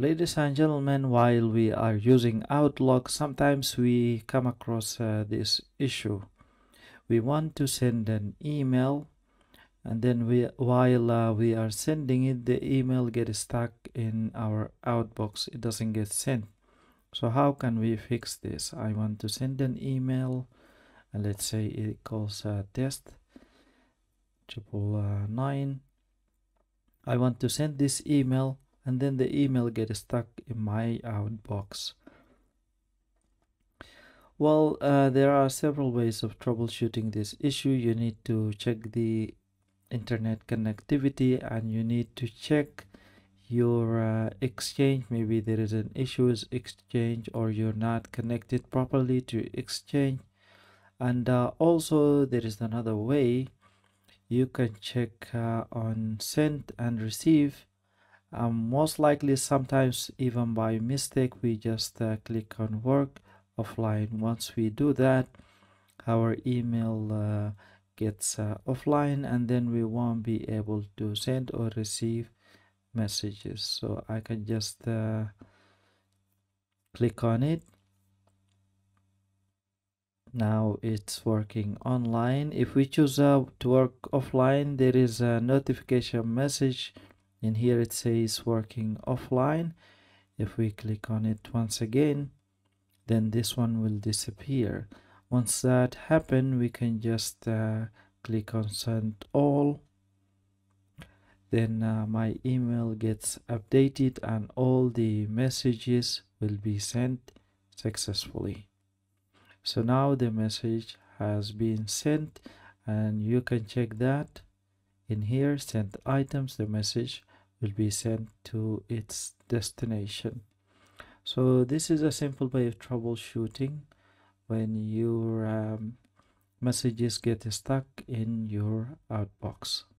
Ladies and gentlemen, while we are using Outlook, sometimes we come across uh, this issue. We want to send an email and then we while uh, we are sending it the email gets stuck in our outbox. It doesn't get sent. So how can we fix this? I want to send an email and let's say it calls uh, test triple uh, nine. I want to send this email and then the email gets stuck in my outbox. Well uh, there are several ways of troubleshooting this issue. You need to check the internet connectivity and you need to check your uh, exchange. Maybe there is an issue with exchange or you're not connected properly to exchange. And uh, also there is another way. You can check uh, on send and receive um, most likely sometimes even by mistake we just uh, click on work offline. Once we do that our email uh, gets uh, offline and then we won't be able to send or receive messages. So I can just uh, click on it. Now it's working online. If we choose uh, to work offline there is a notification message in here it says working offline. If we click on it once again then this one will disappear. Once that happen we can just uh, click on send all. Then uh, my email gets updated and all the messages will be sent successfully. So now the message has been sent and you can check that. In here sent items the message will be sent to its destination. So this is a simple way of troubleshooting. When your um, messages get stuck in your outbox